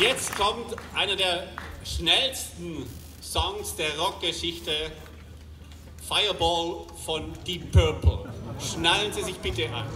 Jetzt kommt einer der schnellsten Songs der Rockgeschichte, Fireball von Deep Purple. Schnallen Sie sich bitte an.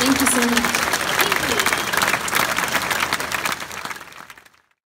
Thank you so much.